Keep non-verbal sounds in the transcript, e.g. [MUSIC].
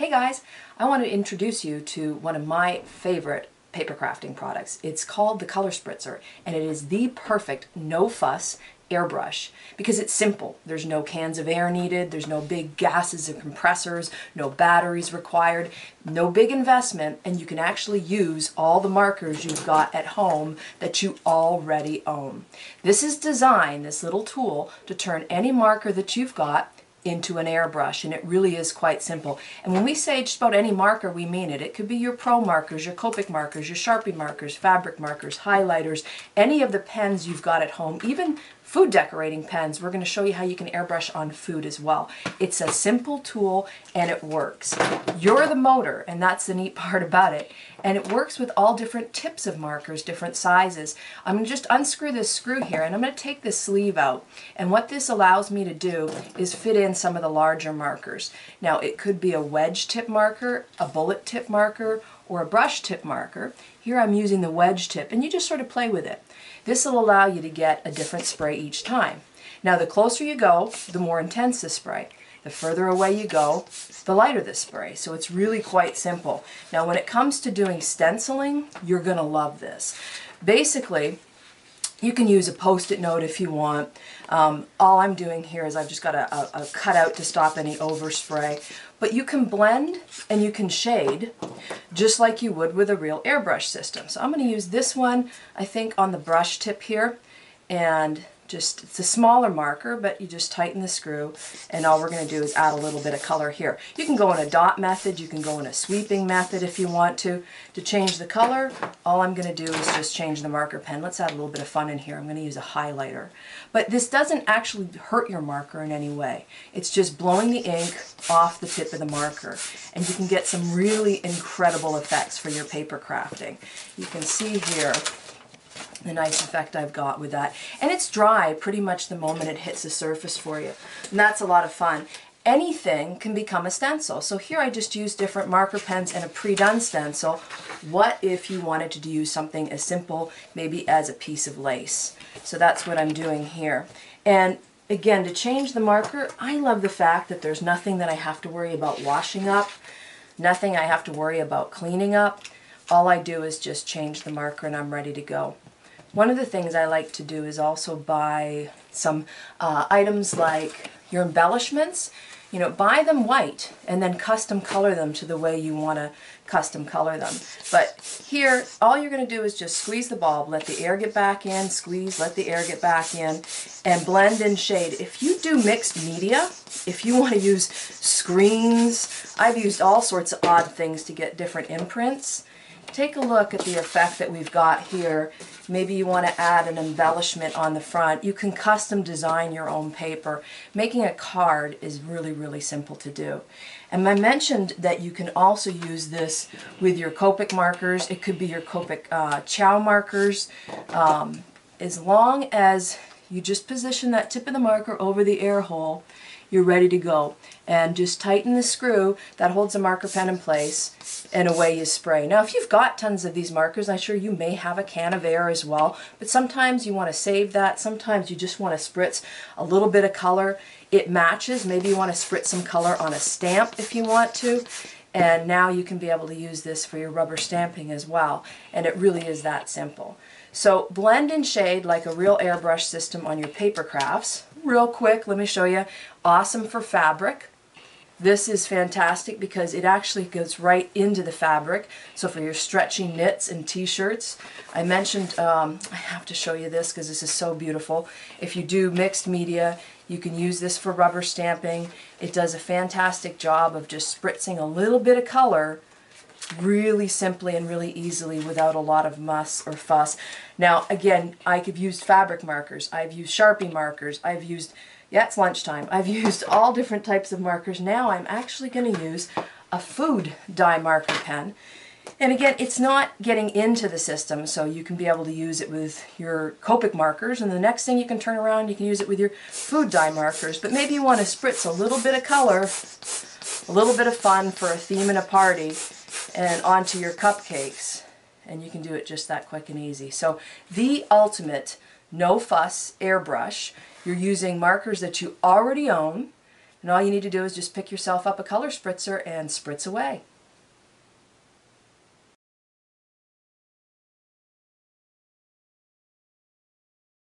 Hey guys, I want to introduce you to one of my favorite paper crafting products. It's called the Color Spritzer and it is the perfect no fuss airbrush because it's simple. There's no cans of air needed, there's no big gases and compressors, no batteries required, no big investment, and you can actually use all the markers you've got at home that you already own. This is designed, this little tool, to turn any marker that you've got into an airbrush and it really is quite simple. And when we say just about any marker, we mean it. It could be your pro markers, your Copic markers, your Sharpie markers, fabric markers, highlighters, any of the pens you've got at home, even food decorating pens. We're going to show you how you can airbrush on food as well. It's a simple tool and it works. You're the motor and that's the neat [LAUGHS] part about it. And it works with all different tips of markers, different sizes. I'm going to just unscrew this screw here and I'm going to take this sleeve out. And what this allows me to do is fit in some of the larger markers. Now it could be a wedge tip marker, a bullet tip marker, or a brush tip marker. Here I'm using the wedge tip and you just sort of play with it. This will allow you to get a different spray each time. Now the closer you go, the more intense the spray. The further away you go, the lighter the spray. So it's really quite simple. Now when it comes to doing stenciling, you're going to love this. Basically, you can use a post-it note if you want. Um, all I'm doing here is I've just got a, a, a cutout to stop any overspray. But you can blend and you can shade just like you would with a real airbrush system. So I'm going to use this one, I think, on the brush tip here. And just, it's a smaller marker, but you just tighten the screw, and all we're going to do is add a little bit of color here. You can go in a dot method, you can go in a sweeping method if you want to. To change the color, all I'm going to do is just change the marker pen. Let's add a little bit of fun in here. I'm going to use a highlighter. But this doesn't actually hurt your marker in any way. It's just blowing the ink off the tip of the marker. And you can get some really incredible effects for your paper crafting. You can see here the nice effect I've got with that. And it's dry pretty much the moment it hits the surface for you. And that's a lot of fun. Anything can become a stencil. So here I just used different marker pens and a pre-done stencil. What if you wanted to use something as simple, maybe as a piece of lace? So that's what I'm doing here. And again, to change the marker, I love the fact that there's nothing that I have to worry about washing up, nothing I have to worry about cleaning up. All I do is just change the marker and I'm ready to go. One of the things I like to do is also buy some uh, items like your embellishments. You know, buy them white and then custom color them to the way you want to custom color them. But here, all you're going to do is just squeeze the bulb, let the air get back in, squeeze, let the air get back in, and blend in shade. If you do mixed media, if you want to use screens, I've used all sorts of odd things to get different imprints take a look at the effect that we've got here. Maybe you want to add an embellishment on the front. You can custom design your own paper. Making a card is really, really simple to do. And I mentioned that you can also use this with your Copic markers. It could be your Copic uh, Ciao markers. Um, as long as you just position that tip of the marker over the air hole, you're ready to go. And just tighten the screw that holds the marker pen in place and away you spray. Now if you've got tons of these markers, I'm sure you may have a can of air as well, but sometimes you want to save that. Sometimes you just want to spritz a little bit of color. It matches. Maybe you want to spritz some color on a stamp if you want to. And now you can be able to use this for your rubber stamping as well. And it really is that simple. So blend and shade like a real airbrush system on your paper crafts. Real quick, let me show you. Awesome for fabric. This is fantastic because it actually goes right into the fabric. So for your stretchy knits and t-shirts, I mentioned, um, I have to show you this because this is so beautiful. If you do mixed media, you can use this for rubber stamping. It does a fantastic job of just spritzing a little bit of color really simply and really easily without a lot of muss or fuss. Now again, I've used fabric markers, I've used Sharpie markers, I've used yeah, it's lunchtime. [LAUGHS] I've used all different types of markers. Now I'm actually going to use a food dye marker pen. And again, it's not getting into the system, so you can be able to use it with your Copic markers, and the next thing you can turn around, you can use it with your food dye markers. But maybe you want to spritz a little bit of color, a little bit of fun for a theme and a party, and onto your cupcakes. And you can do it just that quick and easy. So the ultimate no fuss airbrush. You're using markers that you already own And all you need to do is just pick yourself up a color spritzer and spritz away.